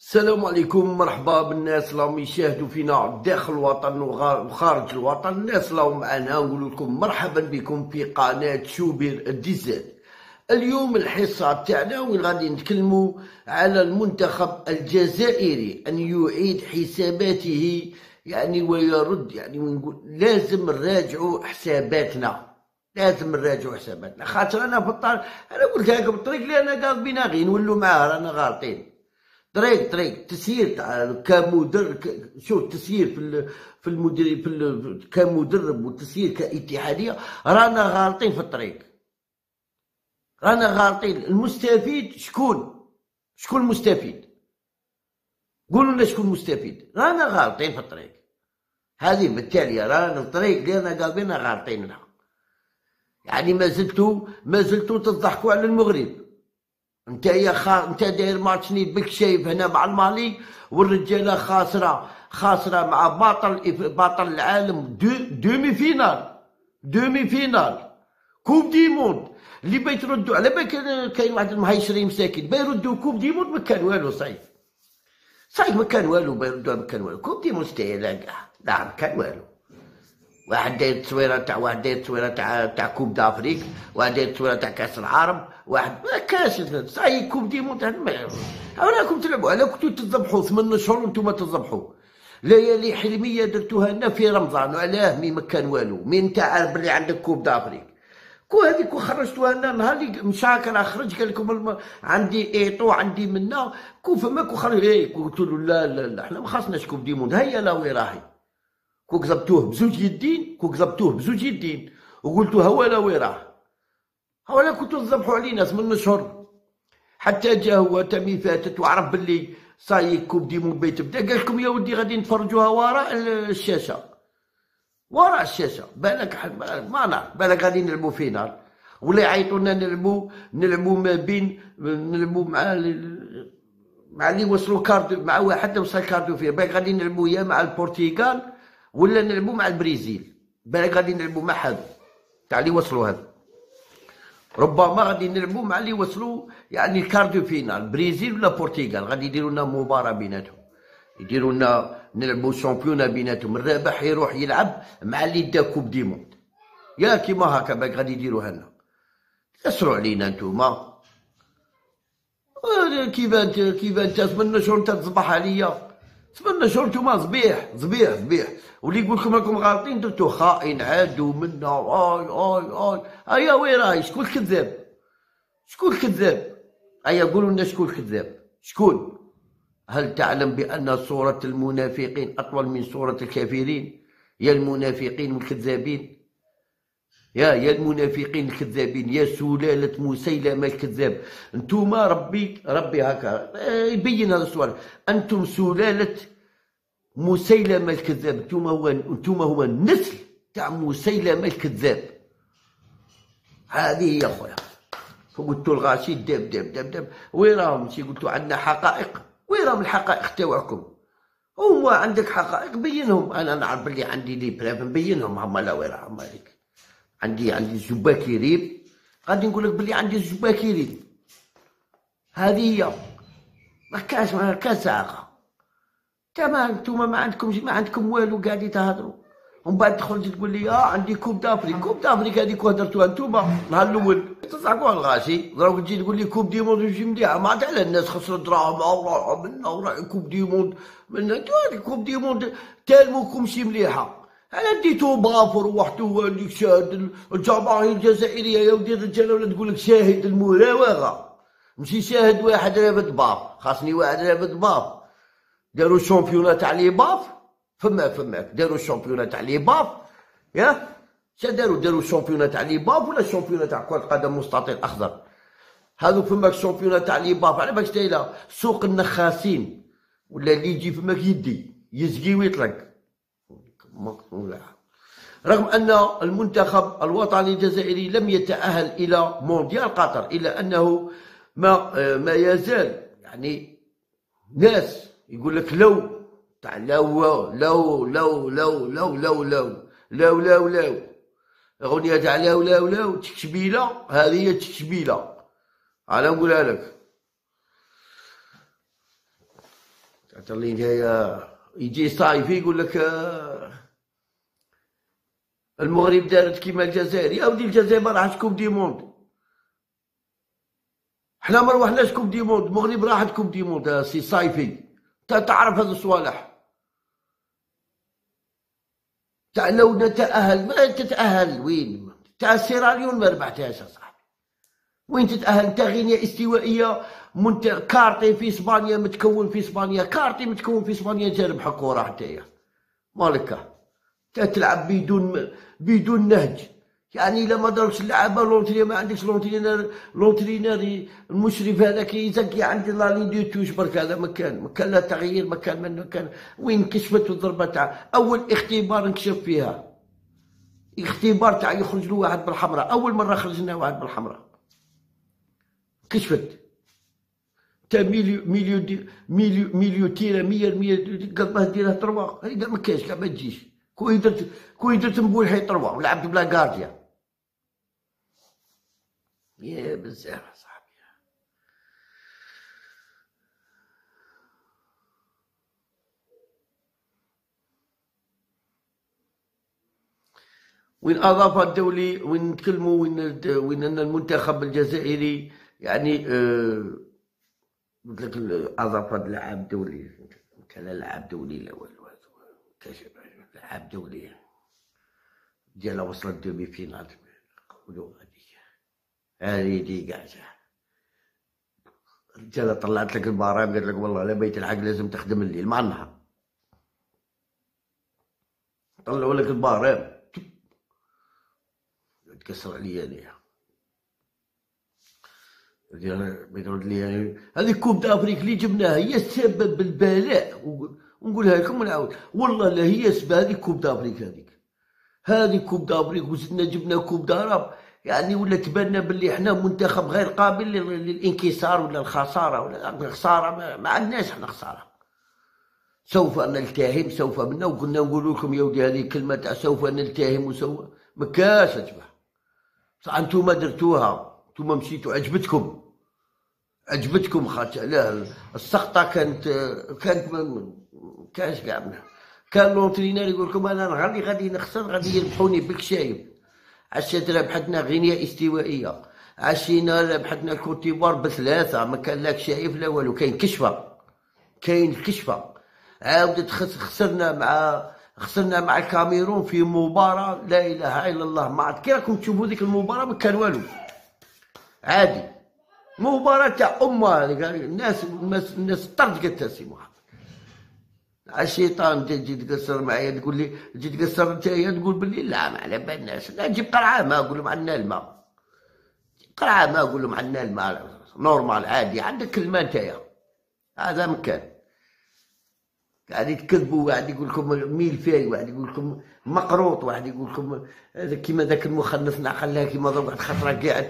السلام عليكم مرحبا بالناس اللي راهم يشاهدوا فينا داخل الوطن وخارج الوطن. الناس اللي راهم معنا نقول لكم مرحبا بكم في قناة شوبير الديزل اليوم الحصة تاعنا وين غادي نتكلموا على المنتخب الجزائري أن يعيد حساباته يعني ويرد يعني ونقول لازم نراجعوا حساباتنا. لازم نراجعوا حساباتنا. خاطر أنا في الطريق أنا قلت لكم الطريق اللي أنا قال بينا غير نولوا معاه رانا غالطين طريق طريق تسيير كمدرب شوف تسيير في في المدير في كمدرب وتسيير كاتحادية رانا غالطين في الطريق. رانا غالطين. المستفيد شكون؟ شكون المستفيد؟ قولوا لنا شكون المستفيد. رانا غالطين في الطريق. هذه بالتالي رانا الطريق اللي أنا قال غالطين لها يعني ما زلتوا ما زلتوا تضحكوا على المغرب. انت يا خا انت داير ماتش نيت بك شايف هنا مع المالي والرجاله خاسرة خاسرة مع بطل بطل العالم. de demi-finale demi-finale coupe du monde. اللي بيتردوا على بالك كاين واحد المهيشرين مساكين. بيردوا coupe du monde ما كان والو صعيب صعيب ما كان والو بيردوا ما كان والو. coupe du monde لا كاع لا ما كان والو. واحد داير التصويره تاع واحد داير التصويره تاع تاع كوب دافريك واحد داير التصويره تاع كأس العرب واحد كاس صاي كوب دي مونت راكم تلعبوا على كنتو تذبحوا ثمان شهور وأنتم تذبحوا ليالي حلمية درتوها لنا في رمضان وعلاه مي ما كان والو مين انت عارف بلي عندك كوب دافريك كو هذيك خرجتوها لنا نهار اللي مشاكل خرج قال لكم الم... عندي إيطو عندي منا كو فماك وخرج إيه قلت له لا لا لا إحنا ما خاصناش كوب ديموند هيا لا وين راهي. كو كذبتوه بزوج يدين كو كذبتوه بزوج يدين. وقلتوا هو لا وين راه هو كنتوا تذبحوا علينا ثمان اشهر حتى جا هو تمي فاتت وعرف باللي ça y est coupe du monde بيت بدا. قال لكم يا ودي غادي نتفرجوها وراء الشاشة. وراء الشاشة. بالك ما نعرف. بالك غادي نلعبوا finale ولا يعيطوا لنا نلعبوا نلعبوا ما بين نلعبوا مع مع اللي وصلوا quart de مع واحد وصل quart de finale بالك غادي نلعبوا يا مع البرتغال ولا نلعبوا مع البرازيل بالك غادي نلعبوا مع حد تاع اللي وصلوا هذا ربما غادي نلعبوا مع اللي وصلوا يعني quart de finale برازيل ولا البرتغال غادي يديروا لنا مباراة بيناتهم. يديروا لنا نلعبوا championnat بيناتهم. الرابح يروح يلعب مع اللي دا coupe du monde. يا كيما هكا باك غادي يديروها لنا يسروا علينا نتوما. كيف انت كيف أنت؟ تمنى شهور تصبح عليا؟ تمنى شهور نتوما صبيح صبيح صبيح واللي يقول لكم راكم غالطين درتو خائن عادوا منا اي اي اي أيا وين راهي شكون الكذاب؟ شكون الكذاب؟ أيا قولوا لنا شكون الكذاب؟ شكون؟ هل تعلم بأن صورة المنافقين أطول من صورة الكافرين؟ يا المنافقين والكذابين؟ يا يا المنافقين الكذابين يا سلالة مسيلمة الكذاب. انتوما ربي ربي هكا يبين هذا السؤال. أنتم سلالة مسيلمة الكذاب. انتوما هو انتوما هو النسل تاع مسيلمة الكذاب. هذه هي خويا. فقلتوا الغاشي داب داب داب داب. وين راهم؟ شي قلتوا عندنا حقائق؟ وين راهم الحقائق تاعكم؟ هو عندك حقائق بينهم. أنا نعرف بلي عندي لي بلاف نبينهم. هما لا وين راهم؟ عندي عندي زبا كريم. غادي نقول لك بلي عندي زبا كريم. هذه هي. ما كاش ما كاش عاقه تمام نتوما ما عندكم ما عندكم والو قاعدين تهضروا. ومن بعد تخرج تقول لي آه عندي كوب دافريك كوب دافريك هذيك هدرتوها نتوما النهار الأول. تصعقوا الغاشي دروك تجي تقول لي كوب دي موند وجي مليحة. ما عاد على الناس خسروا دراهم. وراح منا وراح كوب دي موند من كوب دي موند تالموكم شي مليحة. أنا ديتو بافور وروحتو هو اللي شاهد الجماهير الجزائرية يا ودي الرجاله ولا تقول لك شاهد المراوغه ماشي شاهد واحد رابط باف خاصني واحد رابط باف داروا الشامبيونات تاع لي باف. فما فماك. داروا الشامبيونات تاع لي باف. يا؟ شا داروا داروا الشامبيونات تاع لي باف ولا الشامبيونات تاع كرة قدم مستطيل أخضر؟ هذو فماك الشامبيونات تاع لي باف. على بالك سوق النخاسين. ولا اللي يجي فماك يدي. يزقي ويطلق. رغم أن المنتخب الوطني الجزائري لم يتأهل إلى مونديال قطر إلا أنه ما ما يزال يعني ناس يقول لك لو تاع لو لو لو لو لو لو لو لو لو لو أغنية تاع لو لو لو تكشبيلة هذه هي تكشبيلة أنا نقولها لك تعطي جاي يجي صايفي يقول لك آه، المغرب دارت كيما الجزائر. يا ودي الجزائر ما راحتش coupe du monde حنا ما روحناش coupe du monde المغرب راحت coupe du monde سي صايفي. تعرف هذا الصوالح. تاع لو نتأهل ما تتأهل. وين؟ تاع سيراليون ما ربحتهاش اصاحبي وين تتأهل؟ انت غينيا استوائية منت... كارتي في إسبانيا متكون في إسبانيا. كارتي متكون في إسبانيا جرب حكورة حتى مالك؟ تلعب بدون بدون نهج. يعني الا ما داركش اللعابه لونتري ما عندكش لونترينر لونترينر المشرف هذاك يزكي عند لا لي دو توش برك. هذا مكان مكان لا تغيير مكان من مكان وين كشفت الضربة تاع أول اختبار نكشف فيها. اختبار تاع يخرج له واحد بالحمراء. أول مرة خرجنا واحد بالحمراء. كشفت. تا ميليو ميليو ميليو ميليو تيرا مية مية قلبها ديرها تروا ما كاع ما تجيش. كون درت كون درت مبولحي تروا ولعبت بلا كارديان يا بزاف صاحبي. وين أضاف الدولي وين نتكلموا وين وين أن المنتخب الجزائري يعني آه قلت لك أضاف لاعب دولي كان لاعب دولي لا والو لاعب دولي ديالها وصلت دومي فينال قولوا هذه دي قاعدة. الرجالة طلعت لك البارام قالت لك والله على بيت الحق لازم تخدم الليل مع النهار طلعوا لك البارام تكسر عليا أنا. بيقول لي هذه coupe d'Afrique اللي جبناها هي السبب بالبلاء. ونقولها لكم ونعاود والله لا هي هذه coupe d'Afrique هذيك هذه coupe d'Afrique وزدنا جبنا coupe d'Arabe يعني ولا تبان باللي حنا منتخب غير قابل للإنكسار ولا الخسارة ولا الخسارة. ما عندناش حنا خسارة. سوف نلتهم سوف منا. وكنا نقول لكم يا ودي هذه كلمة تاع سوف نلتهم وسوف. ما كاش اشبه بصح أنتم درتوها. أنتم مشيتوا عجبتكم. عجبتكم خاطر علاه السقطة كانت كانت ما كاش كاع كان لونترينير يقول لكم أنا غادي غادي نخسر غادي يربحوني بك شايب عشات ربحتنا غينيا استوائية. عشينا ربحتنا كوتيفوار بثلاثة. ما كان لك شايف لا والو. كاين كشفة. كاين كشفة. عاودت خسرنا مع خسرنا مع الكاميرون في مباراة لا إله إلا الله. ما عاد كي راكم تشوفوا ديك المباراة ما كان والو. عادي. مباراة تاع امها الناس الناس طرد قالت سي محمد. الشيطان تجي تقصر معايا تقول لي تجي تقصر نتايا تقول بلي لا ما على بالناش لا جيب قرعة ما أقول لهم عندنا الماء. قرعة ما أقول لهم عندنا الماء. نورمال عادي عندك الماء نتايا هذا مكان قاعد يتكذبوا واحد يقول لكم ميل فاي واحد يقول لكم مقروط واحد يقول لكم كيما ذاك المخنث نعقلها كيما واحد خطرة قاعد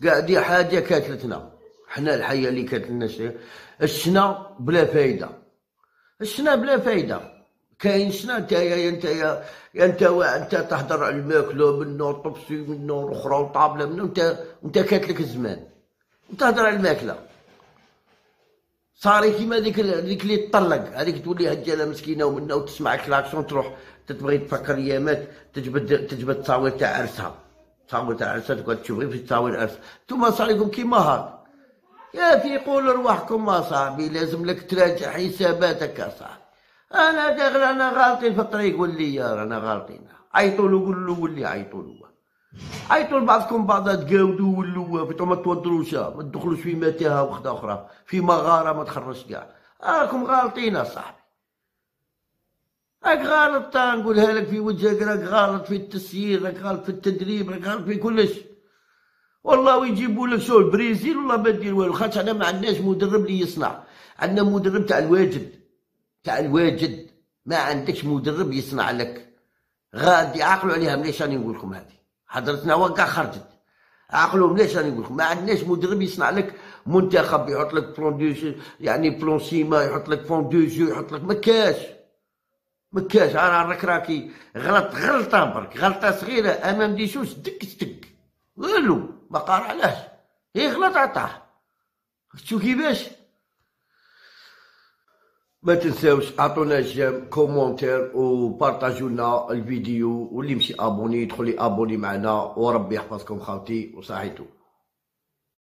تستدلوا قاعد حاجة كاتلتنا. حنا الحية اللي كاتلنا الشنا بلا فايدة. الشنا بلا فايدة. كاين شنا أنت يا أنت يا أنت أنت تهضر على الماكلة منه طبسي منه أخرى وطابلة منه. انت أنت كاتلك الزمان وتهضر على الماكلة. صاري كيما ديك ديك اللي تطلق. هذيك تولي هجالة مسكينة ومنها وتسمع كلاكسون تروح تبغي تفكر ايامات تجبد تجبد تصاوير تاع عرسها. تصاوير تاع عرسها تقعد تشوفي في تصاوير عرس انتوما صاريكم كيما هاد يا في قول رواحكم صاحبي لازم لك تراجع حساباتك يا صاحبي. أنا داخل أنا غالطين في الطريق يا رانا غالطين عيطوا له قول له ولي عيطوا له عيطوا لبعضكم بعضها تقاودوا ولوا فيتو ما تودروش ما تدخلوش في متاهة وخدا أخرى في مغارة ما تخرجش كاع. راكم غالطين صاحبي. راك غالط نقولها لك في وجهك راك غالط في التسيير راك غالط في التدريب راك غالط في كلش. والله ويجيبوا لك شو البريزيل والله ما دير والو خاطر أنا ما عندناش مدرب اللي يصنع. عندنا مدرب تاع الواجد. تاع الواجد. ما عندكش مدرب يصنع لك. غادي عقلوا عليها مليش راني نقول لكم هذه. حضرتنا وقع خرجت. عقلوا مليش راني نقول لكم. ما عندناش مدرب يصنع لك. منتخب يحط لك بلون دو يعني بلون سيما يحط لك بلون دو جو يحط لك ما كاش. ما كاش أنا راك راكي غلط غلطه برك غلطة صغيرة أمام ديشوش دك دك والو ما قال علاش؟ يغلط عطاه شتو كيفاش؟ ما تنساوش أعطونا j'aime commentaire وبارطاجوا لنا الفيديو واللي مشي abonné يدخل abonné معنا وربي يحفظكم خاوتي وصحيتو.